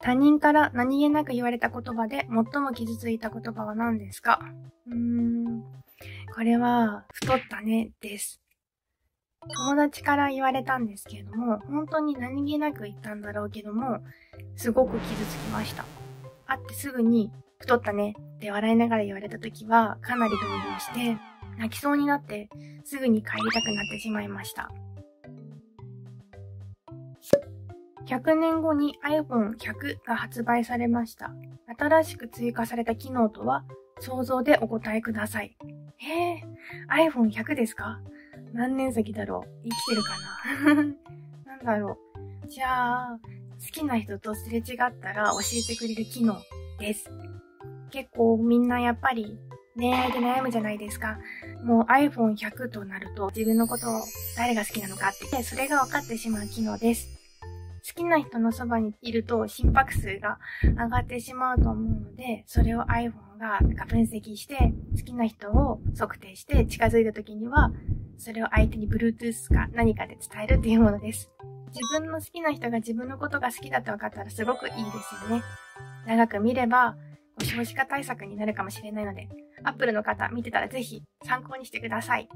他人から何気なく言われた言葉で最も傷ついた言葉は何ですか？うーん。これは、太ったね、です。友達から言われたんですけれども、本当に何気なく言ったんだろうけども、すごく傷つきました。会ってすぐに、太ったねって笑いながら言われた時は、かなり動揺して、泣きそうになって、すぐに帰りたくなってしまいました。100年後に iPhone100 が発売されました。新しく追加された機能とは想像でお答えください。えー、iPhone100 ですか？何年先だろう？生きてるかな？なんだろう？じゃあ、好きな人とすれ違ったら教えてくれる機能です。結構みんなやっぱり恋愛で悩むじゃないですか。もう iPhone100 となると自分のことを誰が好きなのかって、それが分かってしまう機能です。好きな人のそばにいると心拍数が上がってしまうと思うので、それを iPhone が分析して、好きな人を測定して近づいた時には、それを相手に Bluetooth か何かで伝えるっていうものです。自分の好きな人が自分のことが好きだって分かったらすごくいいですよね。長く見れば、少子化対策になるかもしれないので、Apple の方見てたらぜひ参考にしてください。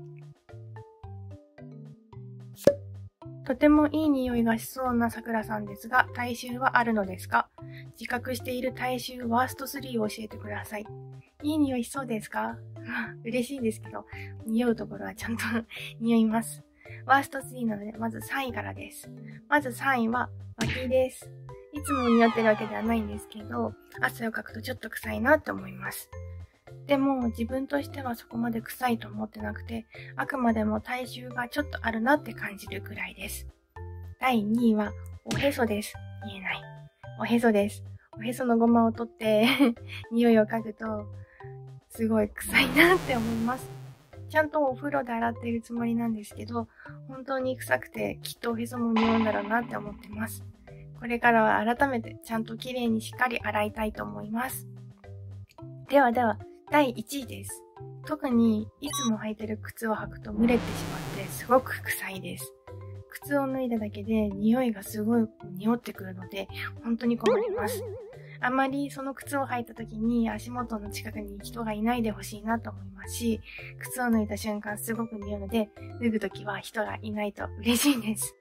とてもいい匂いがしそうな桜さんですが、体臭はあるのですか？自覚している体臭ワースト3を教えてください。いい匂いしそうですか、嬉しいですけど、匂うところはちゃんと 匂います。ワースト3なので、まず3位からです。まず3位は、脇です。いつも匂ってるわけではないんですけど、汗をかくとちょっと臭いなって思います。でも自分としてはそこまで臭いと思ってなくて、あくまでも体臭がちょっとあるなって感じるくらいです。第2位は、おへそです。言えない。おへそです。おへそのゴマを取って 匂いを嗅ぐと、すごい臭いなって思います。ちゃんとお風呂で洗っているつもりなんですけど、本当に臭くてきっとおへそも匂うんだろうなって思ってます。これからは改めてちゃんと綺麗にしっかり洗いたいと思います。ではでは、第1位です。特にいつも履いてる靴を履くと蒸れてしまってすごく臭いです。靴を脱いだだけで匂いがすごい匂ってくるので本当に困ります。あまりその靴を履いた時に足元の近くに人がいないでほしいなと思いますし、靴を脱いだ瞬間すごく匂うので、脱ぐ時は人がいないと嬉しいです。